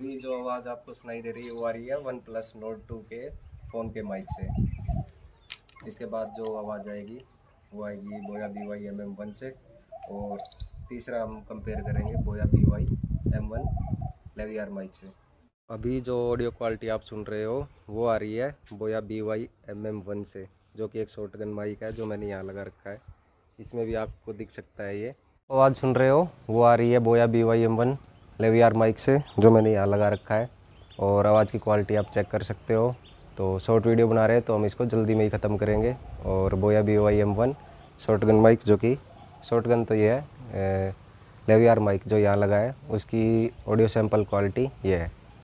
अभी जो आवाज़ आपको सुनाई दे रही है, वो आ रही है वन प्लस नोट टू के फ़ोन के माइक से। इसके बाद जो आवाज़ आएगी, वो आएगी Boya B Y M M one से और तीसरा हम कंपेयर करेंगे Boya B Y M one lavalier mic से। अभी जो ऑडियो क्वालिटी आप सुन रहे हो, वो आ रही है Boya B Y M M one से, जो कि एक शॉर्टगन माइक है, जो मैंने यहाँ लगा रखा है। इसमें भी आपको दिख सकता है ये। आवाज़ सुन रहे हो, वो आ रही है Boya B Y M one lavalier mic से, जो मैंने यहाँ लगा रखा है। और आवाज़ की क्वालिटी आप चेक कर सकते हो। तो शॉर्ट वीडियो बना रहे हैं तो हम इसको जल्दी में ही ख़त्म करेंगे। और Boya B O I M one shotgun mic, जो कि शॉर्ट गन तो ये है लेवियार माइक जो यहाँ लगा है, उसकी ऑडियो सैंपल क्वालिटी ये है।